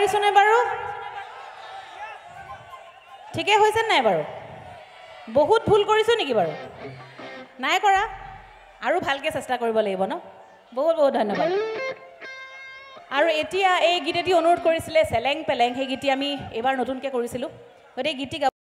পাৰিছনে বাৰু? ঠিকে হৈছে নাই বাৰু? বহুত ভুল কৰিছোঁ নেকি বাৰু? নাই কৰা। আৰু ভালকৈ চেষ্টা কৰিব লাগিব ন? বহুত বহুত ধন্যবাদ। আৰু এতিয়া এই গীতেদি অনুৰোধ কৰিছিলে চেলেং পেলেং সেই গীতটি আমি এইবাৰ নতুনকৈ কৰিছিলোঁ। গতিকে গীতটি